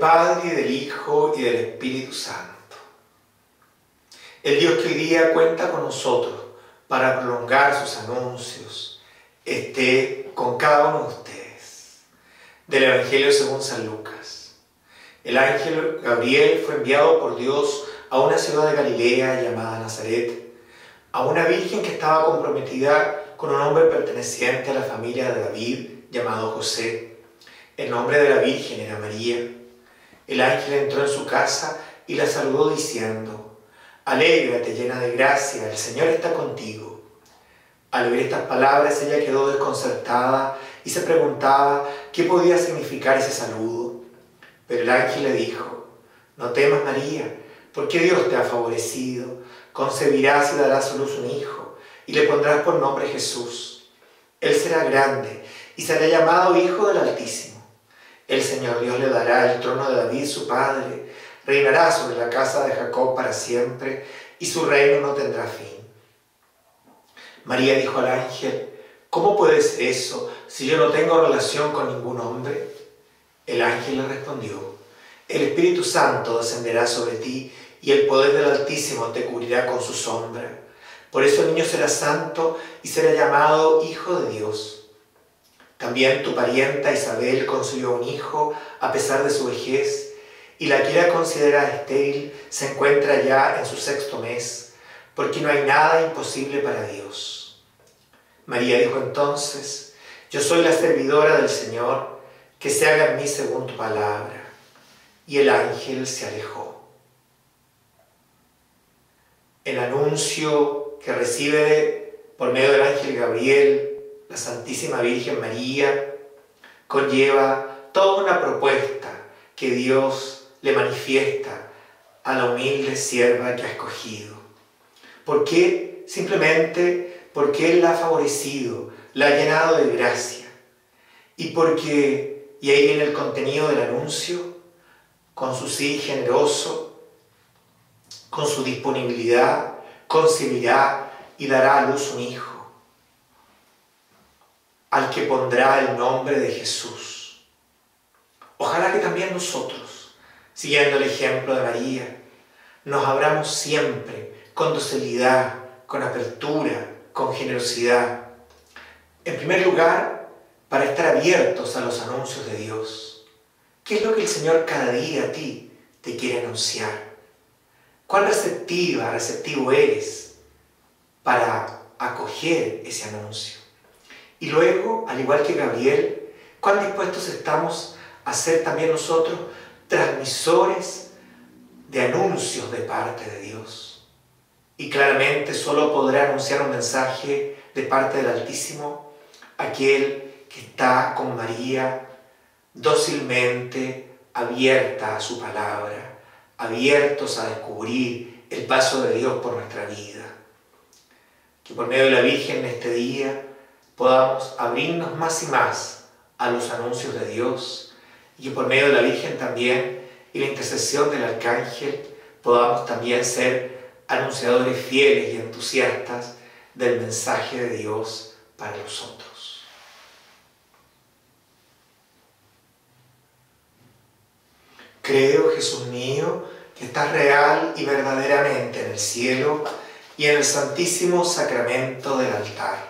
Padre del Hijo y del Espíritu Santo. El Dios que hoy día cuenta con nosotros para prolongar sus anuncios, esté con cada uno de ustedes. Del Evangelio según San Lucas. El ángel Gabriel fue enviado por Dios a una ciudad de Galilea llamada Nazaret, a una virgen que estaba comprometida con un hombre perteneciente a la familia de David llamado José. El nombre de la virgen era María. El ángel entró en su casa y la saludó diciendo, Alégrate llena de gracia, el Señor está contigo. Al oír estas palabras ella quedó desconcertada y se preguntaba qué podía significar ese saludo. Pero el ángel le dijo, no temas María, porque Dios te ha favorecido, concebirás y darás a luz un hijo, y le pondrás por nombre Jesús. Él será grande y será llamado Hijo del Altísimo. El Señor Dios le dará el trono de David, su padre, reinará sobre la casa de Jacob para siempre, y su reino no tendrá fin. María dijo al ángel, ¿cómo puede ser eso si yo no tengo relación con ningún hombre? El ángel le respondió, el Espíritu Santo descenderá sobre ti y el poder del Altísimo te cubrirá con su sombra. Por eso el niño será santo y será llamado Hijo de Dios. También tu parienta Isabel concibió un hijo a pesar de su vejez, y la que era considerada estéril se encuentra ya en su sexto mes, porque no hay nada imposible para Dios. María dijo entonces, yo soy la servidora del Señor, que se haga en mí según tu palabra. Y el ángel se alejó. El anuncio que recibe por medio del ángel Gabriel la Santísima Virgen María, conlleva toda una propuesta que Dios le manifiesta a la humilde sierva que ha escogido. ¿Por qué? Simplemente porque Él la ha favorecido, la ha llenado de gracia. Y porque, y ahí viene el contenido del anuncio, con su sí generoso, con su disponibilidad, concebirá y dará a luz un hijo que pondrá el nombre de Jesús. Ojalá que también nosotros, siguiendo el ejemplo de María, nos abramos siempre con docilidad, con apertura, con generosidad. En primer lugar, para estar abiertos a los anuncios de Dios. ¿Qué es lo que el Señor cada día a ti te quiere anunciar? ¿Cuán receptiva, receptivo eres para acoger ese anuncio? Y luego, al igual que Gabriel, cuán dispuestos estamos a ser también nosotros transmisores de anuncios de parte de Dios. Y claramente solo podrá anunciar un mensaje de parte del Altísimo aquel que está con María dócilmente abierta a su palabra, abiertos a descubrir el paso de Dios por nuestra vida. Que por medio de la Virgen en este día podamos abrirnos más y más a los anuncios de Dios y que por medio de la Virgen también y la intercesión del Arcángel podamos también ser anunciadores fieles y entusiastas del mensaje de Dios para nosotros. Creo, Jesús mío, que estás real y verdaderamente en el cielo y en el santísimo sacramento del altar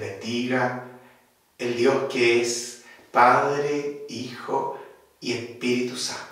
bendiga el Dios que es Padre, Hijo y Espíritu Santo.